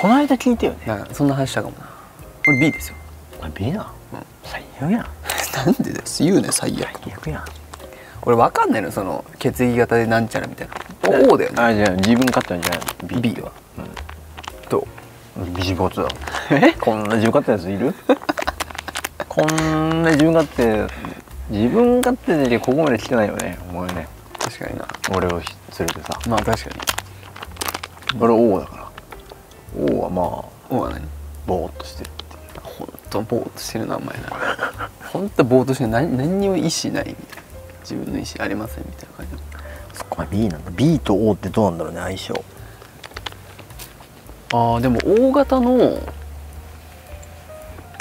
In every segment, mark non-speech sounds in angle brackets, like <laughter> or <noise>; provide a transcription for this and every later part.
この間聞いたよね。なんかそんな話したかもな。俺 B ですよ。あ B な、最悪やん。<laughs> なんでです？言うね最悪最悪やん。俺わかんないのその血液型でなんちゃらみたいな。O だよね。あじゃあ自分勝手なんじゃない B は。どう？ビジボツだ。え？こんな自分勝手なやついる？<laughs> こんな自分勝手自分勝手でここまで来てないよねお前ね。確かにな。俺を連れてさ。まあ確かに。俺 O だから O はまあ O は何？ぼーっとしてるほんとぼーっとしてるなお前な <laughs> ほんとぼーっとしてる。何何にも意思ないみたいな。自分の意思ありませんみたいな感じそこは B なんだ。B と O ってどうなんだろうね相性。ああでも O 型の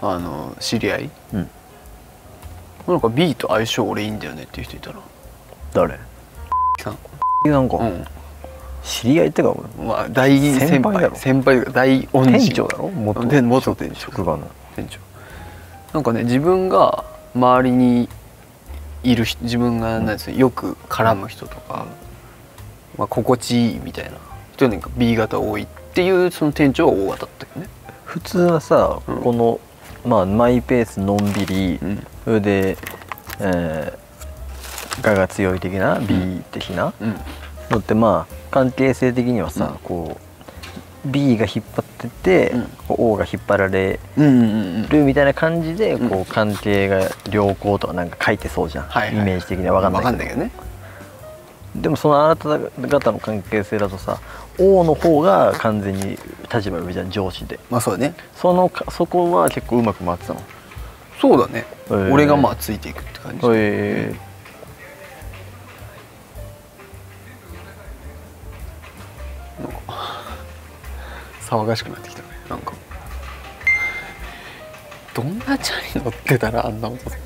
あの知り合い？うん。なんか B と相性俺いいんだよねっていう人いたら。誰？さん。なんか、うん知り合いってかまあ大先輩先輩だろ。先輩が大恩人。店長だろ？元で元店長。職場の。店長。なんかね自分が周りにいる人自分がなんですよよく絡む人とか、まあ、心地いいみたいな。人に B 型多いっていうその店長は O 型だったけどね。普通はさ、うん。このまあマイペースのんびり、うん。それで、えー、我が強い的な B 的なうんのってまあ関係性的にはさ、うん。こう B が引っ張ってて、うん。こう O が引っ張られるみたいな感じで、うん。こう関係が良好とかなんか書いてそうじゃん、はいはいイメージ的には。分かんないわかんないけどね。でもそのあなた方の関係性だとさ O の方が完全に立場が上じゃん上司で。まあそうだね。そのかそこは結構うまく回ってたの。そうだね、えー。俺がまあついていくって感じ、え騒がしくなってきたねなんか。どんなチャリ乗ってたらあんな音する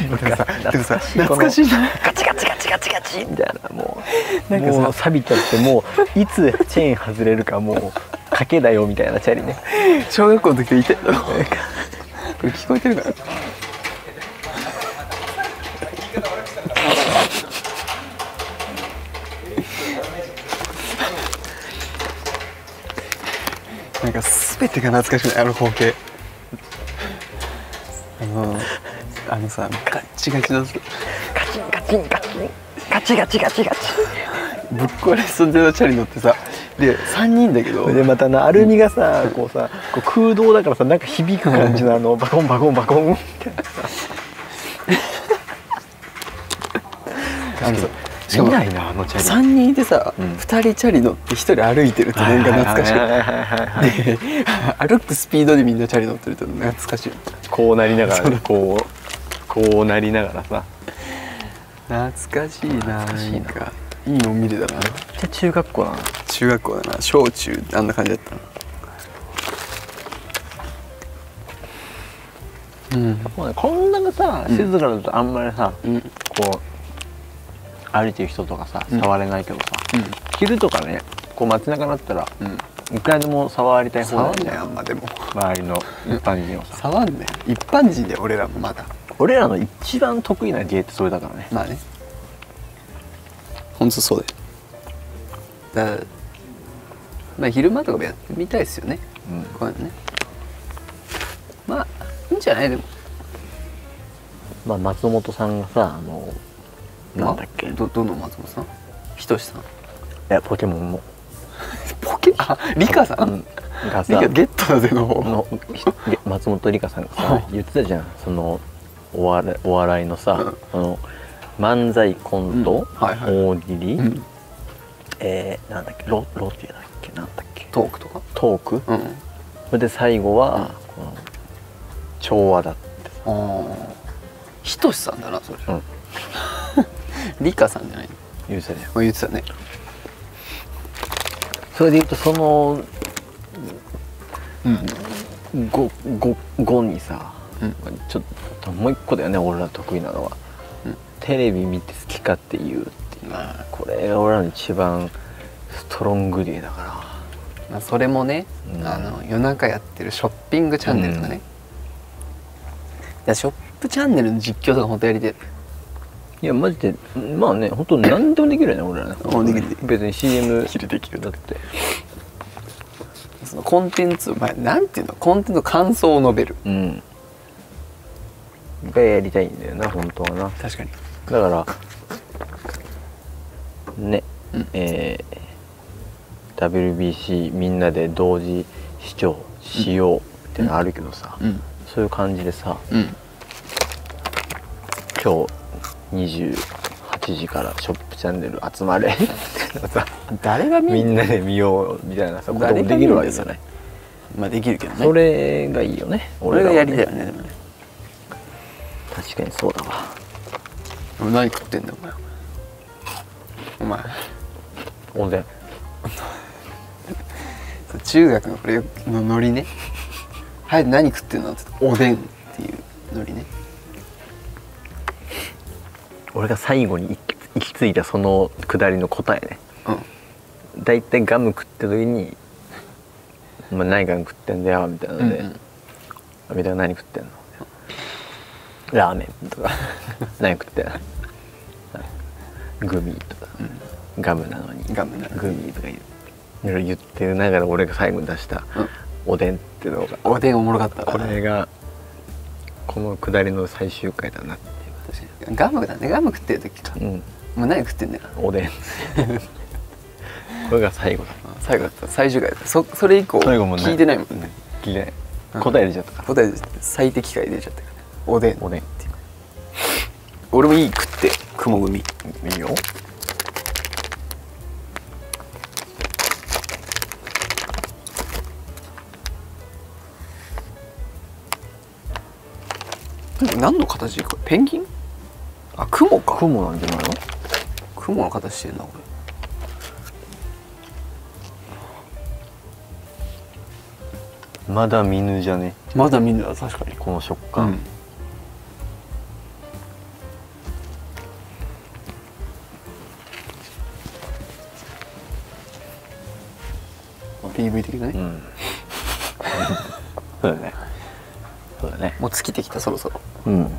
でもさでもさ懐かしい。なガチガチガチガチガチみたいな。もうなんかさもう錆びちゃってもういつチェーン外れるかもう賭けだよみたいなチャリね。小学校の時とい。てこれ聞こえてるかな？なんか全てが懐かしくない。あの光景。あのあのさガッチガチのガチンガチンガチンガチガチガチ。ガチぶっ壊れそうでのチャリ乗ってさ。で3人だけど。でまたなアルミがさこうさこう空洞だからさなんか響く感じのあの。バコンバコンバコン。みたいなさあのさしかも見ないなあのチャリ。3人いてさ、うん。2人チャリ乗って1人歩いてるってなんか懐かしい。歩くスピードでみんなチャリ乗ってるって懐かしい。こうなりながらねこうこうなりながらさ。懐かしいな懐かしいな。いいの見れたな。めっちゃ中学校だな。中学校だな。小中あんな感じだったなうん。もうねこんながさうん。静かだとあんまりさ、うん。こう歩いてる人とかさうん。触れないけどさ、昼とかねこう街中だったらうん。いくらでも触りたい方触んね。だよねあんま。でも。周りの一般人をさ、触んね一般人で俺らもまだ。俺らの一番得意な芸ってそれだからね。まあね。ほんとそうだよ。だまあ昼間とかもやってみたいですよね。うん。こういうのね。まあいいんじゃない？でも。まあ松本さんがさあのなんだっけ、まあどどの松本さん？ひとしさん。いやポケモンの <laughs> ポケあリカさん、うんがリさカゲットだぜの方。の松本里香さんがさうん言ってたじゃん。そのお笑いお笑いのさ、うん。その漫才コント、うん。はいはい。大喜利、うん。えー、なんだっけ？ロロテだっけ？なんだっけ？トークとか？トーク？うん。それで最後は、うん。この調和だってさ。ひとしさんだなそれ、うんリカさんじゃない言ってたじゃんの言ってたね。それで言うとそのうん。後後後にさ、うん。ちょっともう一個だよね俺ら得意なのは、うん。テレビ見て好き勝手言うっていう。まあ。これが俺らの一番ストロングデーだから。まあ、それもね、うん。あの夜中やってるショッピングチャンネルとかね、うん。いやショップチャンネルの実況とか本当やりていやマジでまあね本当何でもできるよね俺らね。あできる。別に CM <laughs> できるだって。そのコンテンツまあなんていうの？コンテンツの感想を述べる。うん。がやりたいんだよな本当はな。確かに。だからね、うん。えー WBC みんなで同時視聴しようってのあるけどさ、うん。そういう感じでさうん。今日28時からショップチャンネル集まれ。みたいなさ誰が見みんなで見ようみたいなさこともできるわけじゃない。まあできるけどね。それがいいよね俺がはやりたいよね。でもね確かにそうだわ。お前何食ってんだよお前？お前。温泉。そ <laughs> う中学のこれのノリね「はい何食ってんの?」って言っておでん」っていうノリね俺が最後に行き着いたその下りの答えね。うん。大体ガム食ってる時に「お前何ガム食ってんだよ」みたいなのでうんうん「みたいな何食ってんの?」ラーメンとか。<laughs> 何食ってんの？グミとか、ガムなのに。ガムなのに。グミとか言って言ってながら俺が最後に出したうん。おでんっていうのが。おでんおもろかったこれがこの下りの最終回だなってガムだね。ガム食ってる時か。いう、うん、もう何食ってんだよ。おでん。<laughs> これが最後だ。最後だった。最終回だった。そそれ以降聞いてないもんね。聞いてない。うん。答え出ちゃったから。答え最適解出ちゃったから。ねおでん。おでん。俺もいい食って雲組。いいよ。何の形？これ？ペンギン？あ雲か。雲なんじゃないの？雲の形してんなこまだ見ぬじゃね？れまだ見んだ確かに。この食う感、ん PV 的なね、うん。<laughs> そうだね。そうだね。もう尽きてきたそろそろ。うん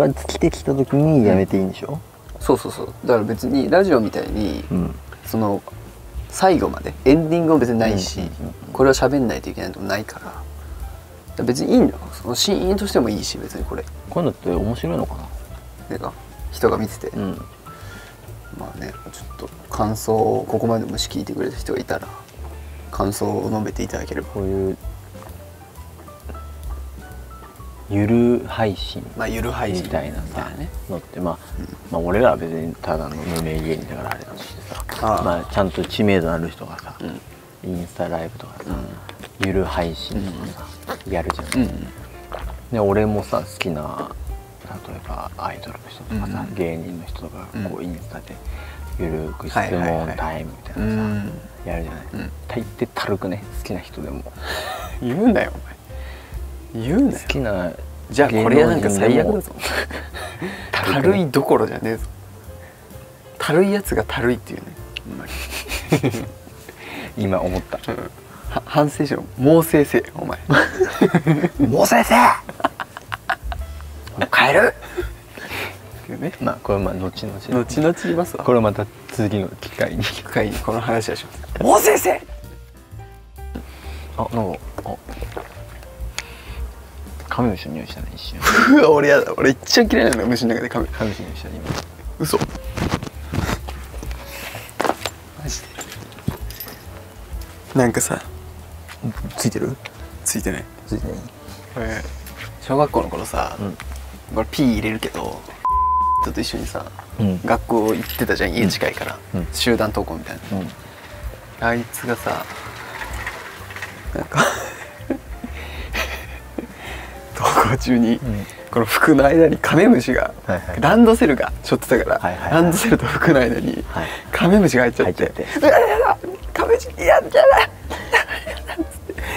これ尽きてきた時にやめていいんでしょ？そうそうそう。だから別にラジオみたいに、うん。その最後までエンディングも別にないし、うん。うんうんこれを喋んないといけないともないから。別にいいんだよそのシーンとしてもいいし別にこれ。こういうのって面白いのかな？なんか人が見てて、うん。まあねちょっと感想をここまでもし聞いてくれた人がいたら感想を述べていただければ。こういうゆる配信まあゆる配信みたいなさね。のって、まあまあ俺らは別にただの無名芸人だからあれだとしてさまあ、ちゃんと知名度ある人がさ、うん。インスタライブとかさ、ゆる配信とかさ、やるじゃん、うんで俺もさ好きな例えばアイドルの人とかさ、うん芸人の人とかうんこうインスタでゆるく質問タイムみたいなさ、うん。やるじゃない、うん。大抵たるくね好きな人でも。<laughs> 言うなよお前言うなよ。好きなじゃあこれなんか最悪だぞ。<laughs> たるいどころじゃねえぞ。たるいやつがたるいっていうね。今思った。は反省しろ。猛省せえお前。もう先生もう帰る。ね。まあこれまあ後々。ね後々言いますわ。これまた続きの機会に。深いこの話はします。猛省せあなんかあカメムシの匂いしたね一瞬。<laughs> 俺やだ俺一番嫌いなの虫の中でカメ。カメムシの匂い。したね今嘘。マジで。なんかさついてる？ついてない。ついてない。これ小学校の頃さ、うん。これ P 入れるけどちょっと一緒にさうん。学校行ってたじゃん。家近いから、うん。集団登校みたいな。うん。あいつがさなんか登校中に、ん。この服の間にカメムシが、ランドセルが背負ってたから、ランドセルと服の間に、はい。カメムシが入っちゃって入って。うわやだカメムシやだやだ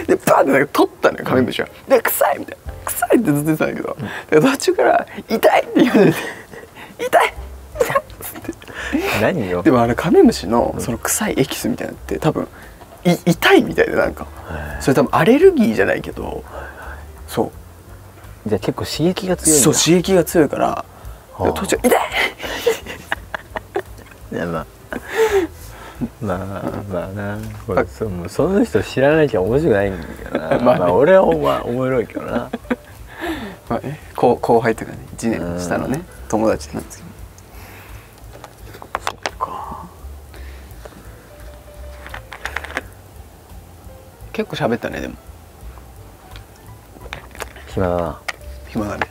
でバーってなんか取ったのよカメムシは、で臭いみたいな臭いってずっと言ってたんだけど、で途中から痛いって言われて痛い何よでもあのカメムシのその臭いエキスみたいなのって多分い痛いみたいでなんかそれ多分アレルギーじゃないけどそうじゃあ結構刺激が強いんだ。そう刺激が強いから。はあ。途中痛い。い <laughs> やまあまあまあな。これそその人知らないじゃ面白くないんだけどな。<laughs> まあね。まあ俺はお前おもろいけどな。<laughs> まあね。後後輩とかね1年下のね。友達なんですけど。そっか。結構喋ったねでも。暇だな暇だね。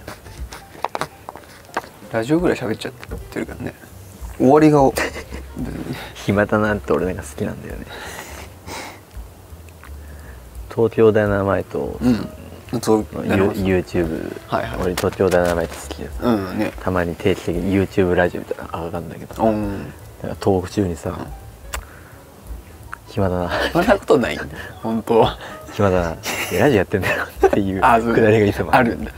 ラジオぐらい喋っちゃってるからね。終わりが <laughs> 暇だなって俺なんか好きなんだよね。東京ダイナマイト。うん。YouTube、はいはい。俺東京ダイナマイト好きでさうんね。たまに定期的に YouTube ラジオみたいなの上がるんだけど。さうん。トーク中にさ、暇だな。そんなことない。んだよ本当は。暇だな。ラジオやってんだよっていうくだりがいつもあるんだ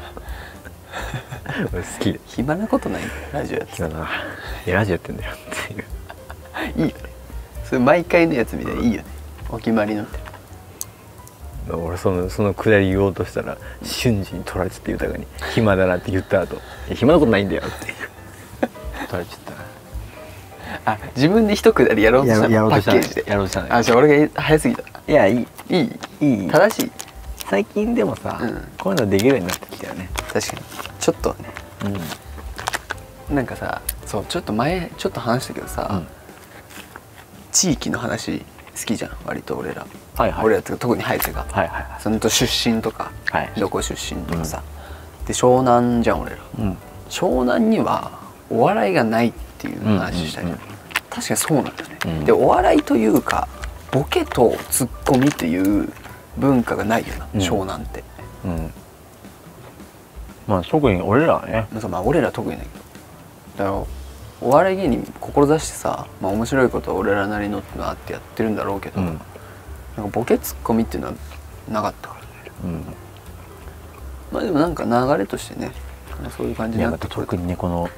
俺好き。で暇なことない。ラジオやって暇だ。ないやラジオやってんだよ。っていういいよね。それ毎回のやつみたいでいいよね。お決まりの。みたいな俺そのそのくだり言おうとしたら瞬時に取られちゃって豊かに「暇だな」って言った後。いや暇なことないんだよ」って。いう取られちゃったな。あ自分で一くだりやろうとしたやろうとした。ッケージで。やろうとしたねあじゃあ俺が早すぎた。いやいい。いい？いい。正しい。最近でもさ、うん。こういうのできるようになってきたよね。確かにちょっとはね。うん。なんかさそうちょっと前ちょっと話したけどさ、うん。地域の話好きじゃん割と俺ら、はいはい。俺らって特にハイセが、はいはいはい。そのと出身とか、はい。どこ出身とかさ、で湘南じゃん俺ら。うん。湘南にはお笑いがないっていう話したじゃん,、うんうん確かにそうなんだよね、うん。でお笑いというかボケとツッコミっていう文化がないよな、うん。湘南って。うんまあ特に俺らはね。まあまあ俺ら特にだけどだからお笑い芸人志してさ、まあ、面白いことは俺らなりのってのあってやってるんだろうけど、うん。なんかボケツッコミっていうのはなかったからね。うん。まあでもなんか流れとしてねまあそういう感じになって特にねこの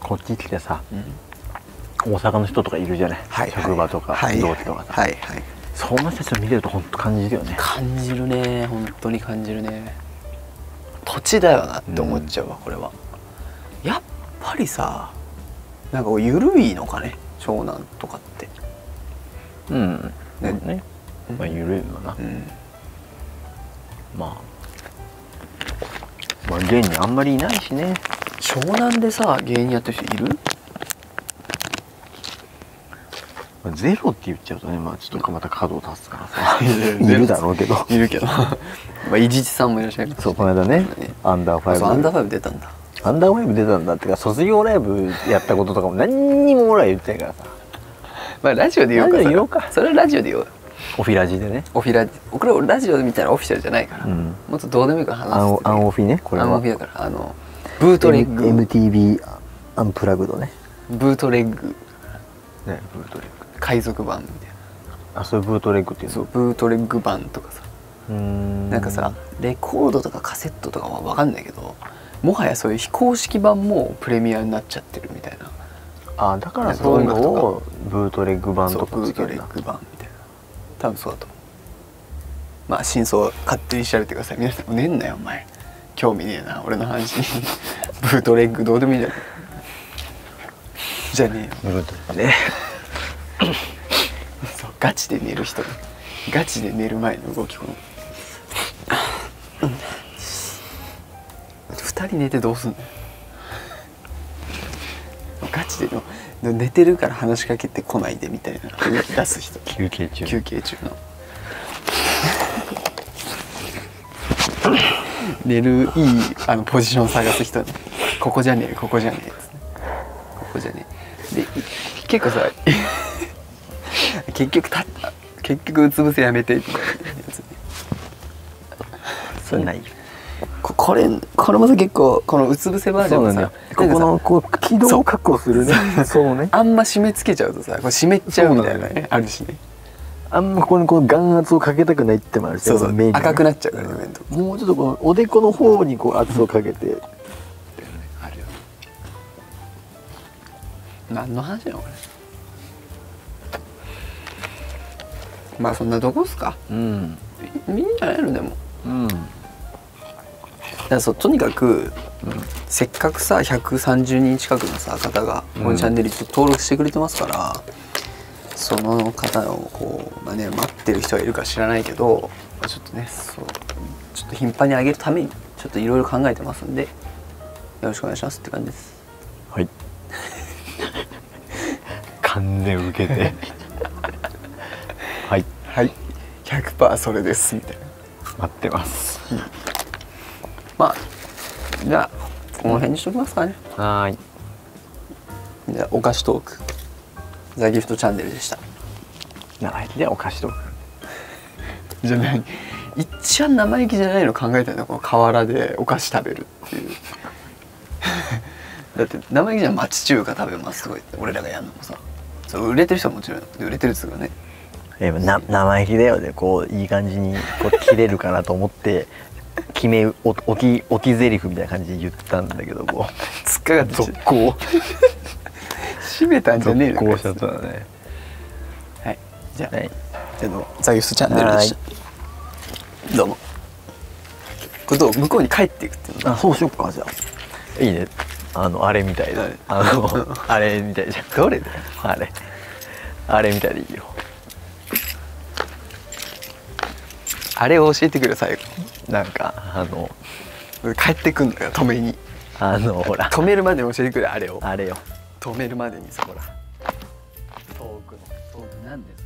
こっち来てさうん。大阪の人とかいるじゃない、はいはい。職場とか、はい同期とかさ、はいはい。その人たちを見てると本当感じるよね。感じるね。本当に感じるね土地だよなって思っちゃうわ、これは。やっぱりさなんか緩いのかね湘南とかって。うん。ね。ねねまあ緩いのな、うん。まあ。まあ現にあんまりいないしね。湘南でさ芸人やってる人いるまあゼロって言っちゃうとねまあちょっとまた角を立つからさいるだろうけど。いるけど。まあ伊地知さんもいらっしゃいますそうこの間ねアンダーファイブ。アンダーファイブ出たんだ。アンダーファイブ出たんだってか卒業ライブやったこととかも何にも俺ら言ってないからさ。まあラジオで言おうかラジオで言おうか。それはラジオで言おう。オフィラジでね。オフィラ僕らラジオみたいなオフィシャルじゃないから、うん。もっとどうでもいいから話すアンオフィねこれは。アンオフィだからあのブートレッグ、MTV Unplugged ね。ブートレッグ。ねブートレッグ海賊版みたいあそういうブートレッグっていうの？なそうブートレッグ版とかさ。うーん。なんかさレコードとかカセットとかは分かんないけどもはやそういう非公式版もプレミアになっちゃってるみたいな。あだからそういうのをブートレッグ版とかブートレッグ版みたいな。多分そうだと思う。まあ真相勝手に調べてください。皆さんもねんなよお前。興味ねえな。俺の話。に <laughs> ブートレッグどうでもいいんじゃないじゃねえよ。ブートレッグねガチで寝る人。ガチで寝る前の動きこの。二人寝てどうすんの？ガチでの寝てるから話しかけてこないでみたいな。出す人。休憩中。休憩中の。寝るいいあのポジション探す人ね。ここじゃねえここじゃねえここじゃねえ。で結構さ結局た結局うつ伏せやめて。みたいなやつねそれない。よここれこれもさ結構このうつ伏せバージョンもさここのこう軌道を確保するね。そう。ね。あんま締め付けちゃうとさこれ湿っちゃうみたいなねあるしね。あんまここにこの眼圧をかけたくないってもあるしそうそう。目にね。赤くなっちゃうからねもうちょっとこのおでこの方にこう圧をかけて。あるよ。何の話なのこれまあそんなとこっすか。うん。いいいんじゃないのでも。うん。そうとにかく、せっかくさ130人近くのさ方がこのチャンネル登録してくれてますから、その方をこう、まあね、待ってる人がいるか知らないけど、まあちょっとねそうちょっと頻繁にあげるためにちょっといろいろ考えてますんでよろしくお願いしますって感じです。はい。<laughs> 完全受けてはい。はい100%それですみたいな。待ってます。まあじゃあこの辺にしときますかね。はーい。じゃあお菓子トーク。ザギフトチャンネルでした。生意気でお菓子とじゃあ何一番生意気じゃないの考えたのこの河原でお菓子食べるっていう。<laughs> だって生意気じゃん町中華食べますとか言って俺らがやるのもさ。そう売れてる人はもちろん売れてるっつうかねえな生意気だよね。こういい感じにこう切れるかなと思って <laughs> 決めお置き置き台詞みたいな感じで言ったんだけどもつっかかって続行。<laughs> 閉めたんじゃねえのか続行しちゃったね。はい。じゃあ、はい。じゃあどうもザギフトチャンネルでした。どうも。これどう向こうに帰っていくっていうの？あそうしよっかじゃあ。いいね。あのあれみたいだね。あのあれみたいじゃん。どれだよ？あれ。あれみたいでいいよあれを教えてくれ最後なんかあの帰ってくんのよ止めに。あのほら。止めるまでに教えてくれあれを。あれよ。止めるまでにさほら。遠くのなんです